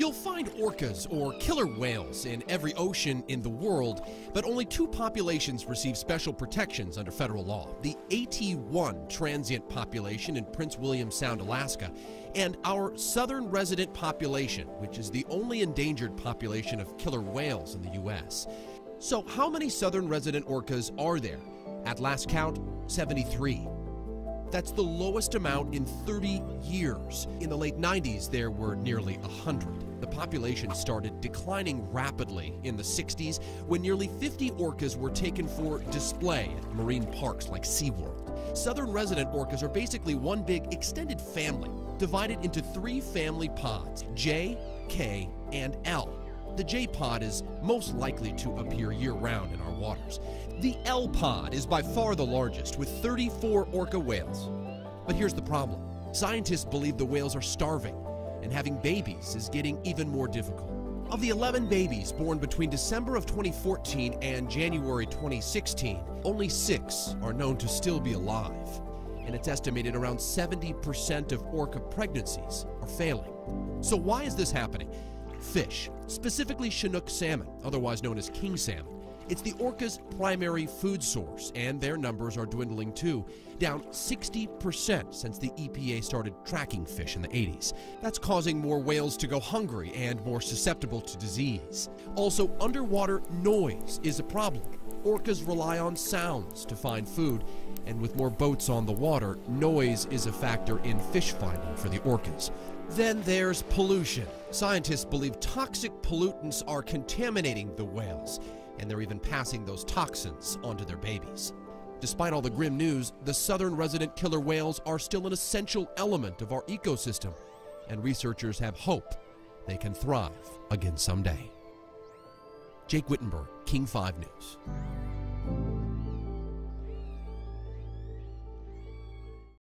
You'll find orcas or killer whales in every ocean in the world, but only two populations receive special protections under federal law the AT1 transient population in Prince William Sound, Alaska, and our southern resident population, which is the only endangered population of killer whales in the U.S. So, how many southern resident orcas are there? At last count, 73. That's the lowest amount in 30 years. In the late 90s, there were nearly 100 the population started declining rapidly in the 60s when nearly 50 orcas were taken for display at marine parks like SeaWorld. Southern resident orcas are basically one big extended family, divided into three family pods J, K, and L. The J pod is most likely to appear year round in our waters. The L pod is by far the largest, with 34 orca whales. But here's the problem scientists believe the whales are starving and having babies is getting even more difficult. Of the 11 babies born between December of 2014 and January 2016, only six are known to still be alive. And it's estimated around 70% of orca pregnancies are failing. So, why is this happening? Fish, specifically Chinook salmon, otherwise known as king salmon, it's the orca's primary food source, and their numbers are dwindling too, down 60% since the EPA started tracking fish in the 80s. That's causing more whales to go hungry and more susceptible to disease. Also, underwater noise is a problem. Orcas rely on sounds to find food, and with more boats on the water, noise is a factor in fish finding for the orcas. Then there's pollution. Scientists believe toxic pollutants are contaminating the whales and they're even passing those toxins onto their babies. Despite all the grim news, the southern resident killer whales are still an essential element of our ecosystem, and researchers have hope they can thrive again someday. Jake Whittenberg, King 5 News.